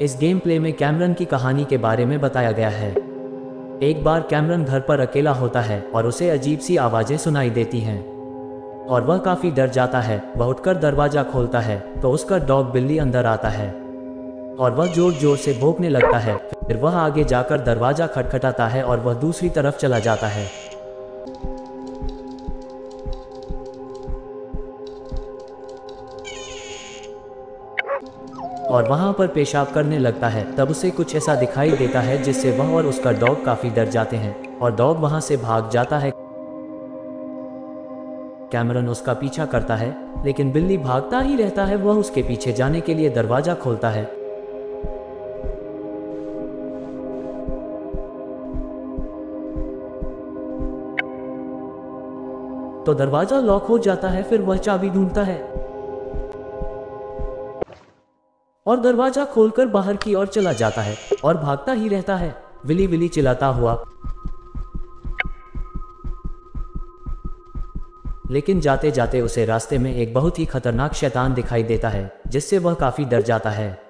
इस game play में Cameron की कहानी के बारे में बताया गया है। एक बार कैमरन घर पर अकेला होता है और उसे अजीब सी आवाज़ें सुनाई देती हैं। और वह काफ़ी डर जाता है, वह उठकर दरवाज़ा खोलता है तो उसका डॉग बिल्ली अंदर आता है। और वह ज़ोर ज़ोर से भोंकने लगता है, फिर वह आगे जाकर दरवाज़ा खटखटाता है और वह दूसरी तरफ़ चला जाता है। और वहाँ पर पेशाब करने लगता है। तब उसे कुछ ऐसा दिखाई देता है जिससे वह और उसका डॉग काफ़ी डर जाते हैं और डॉग वहाँ से भाग जाता है। कैमरन उसका पीछा करता है, लेकिन बिल्ली भागता ही रहता है, वह उसके पीछे जाने के लिए दरवाज़ा खोलता है। तो दरवाज़ा लॉक हो जाता है, फिर वह चाबी ढूंढता है। और दरवाज़ा खोलकर बाहर की ओर चला जाता है और भागता ही रहता है। विली विली चिल्लाता हुआ। लेकिन जाते जाते उसे रास्ते में एक बहुत ही खतरनाक शैतान दिखाई देता है, जिससे वह काफ़ी डर जाता है।